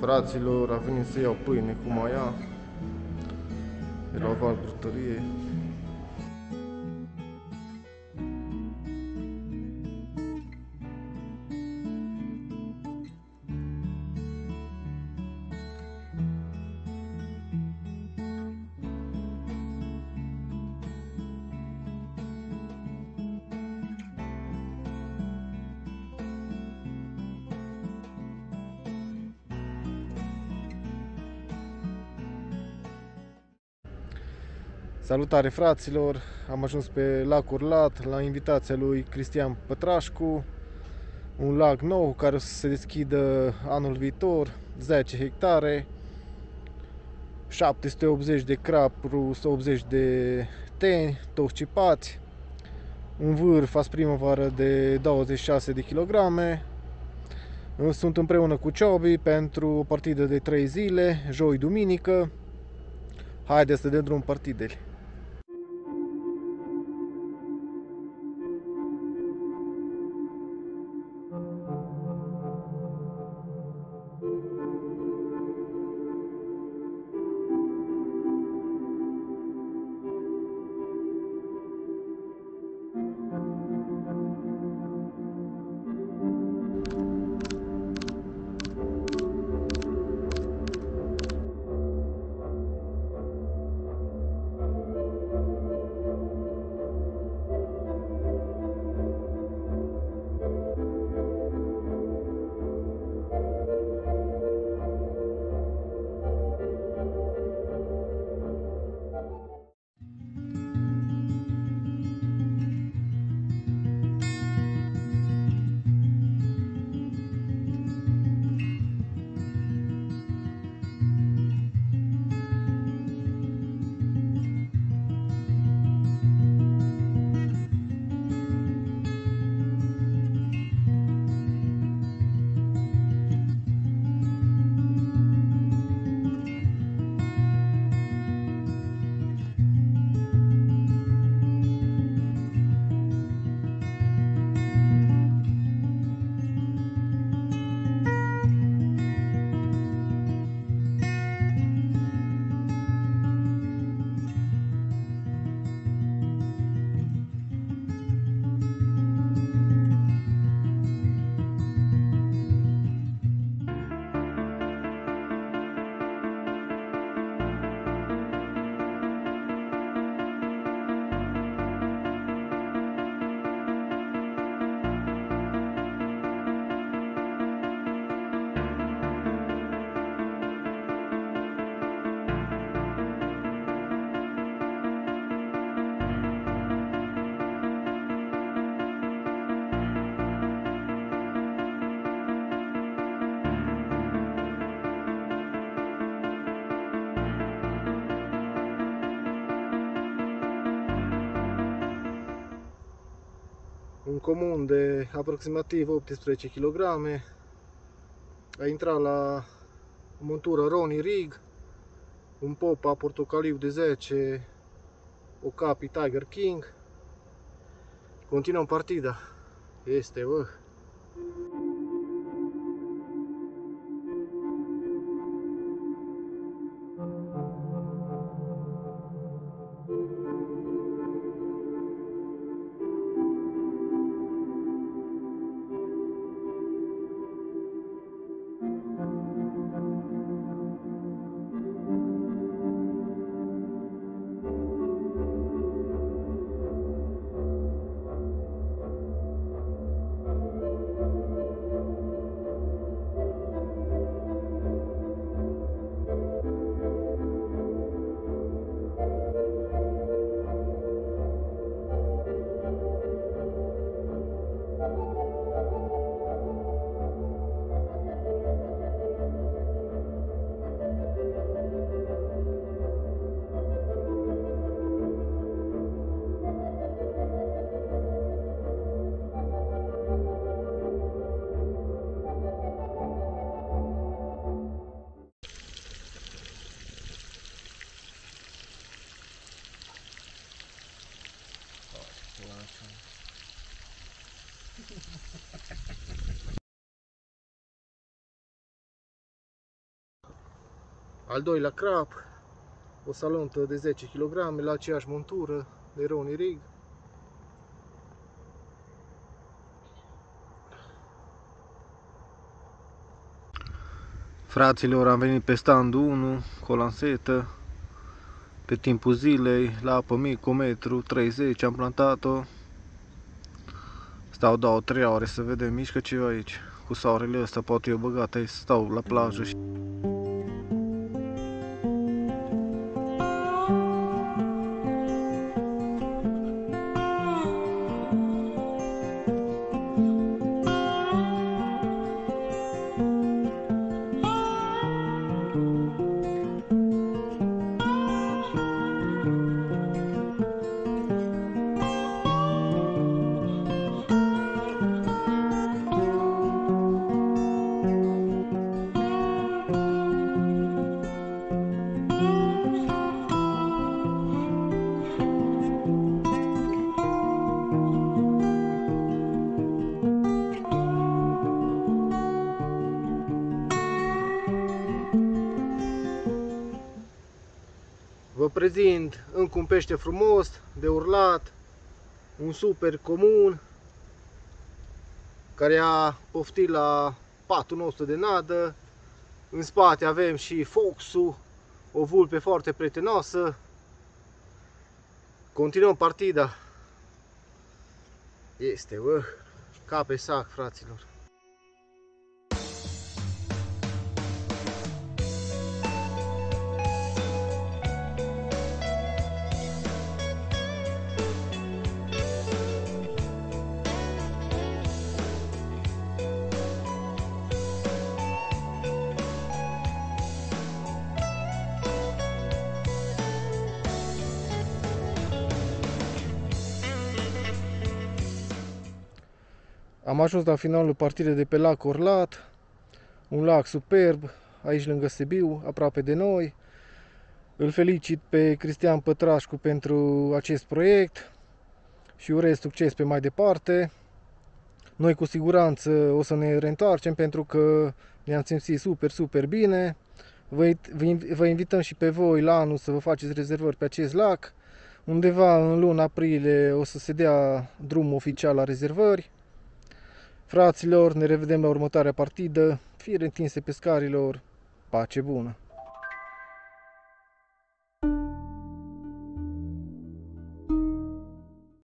Fraților, a venit să iau pâine cu maia de la Val Brutărie. Salutare fraților! Am ajuns pe lac Urlat la invitația lui Cristian Pătrașcu un lac nou care o să se deschidă anul viitor 10 hectare 780 de crapru, 180 de teni, toți cipați un vârf azi primăvară de 26 de kilograme sunt împreună cu Ciobi pentru o partidă de 3 zile, joi, duminică. Haideți să dăm drum partidele. Comun de aproximativ 18 kg a intrat la o montură Ronnie Rig un Popa portocaliu de 10 o Capi Tiger King. Continuăm partida. Este bă Al doilea crap, o salontă de 10 kg la aceeași montură de Ronnie Rig. Fraților, am venit pe standul 1 cu o lansetă pe timpul zilei, la apă mic, cu metru 30, am plantat-o. Stau 2-3 ore să vedem, mișcă ceva aici. Cu soarele ăsta, poate eu băgat aici, stau la plajă și... prezint încă un pește frumos, de urlat, un super comun, care a poftit la patul nostru de nadă. În spate avem și foxul, o vulpe foarte prietenoasă. Continuăm partida. Este, bă, ca pe sac, fraților. Am ajuns la finalul partidei de pe lac Orlat, un lac superb, aici lângă Sibiu, aproape de noi. Îl felicit pe Cristian Pătrașcu pentru acest proiect și urez succes pe mai departe. Noi cu siguranță o să ne reîntoarcem pentru că ne-am simțit super, super bine. Vă, vă invităm și pe voi la anul să vă faceți rezervări pe acest lac. Undeva în luna aprilie o să se dea drumul oficial la rezervări. Fraților, ne revedem la următoarea partidă. Fire întinse pescarilor, pace bună!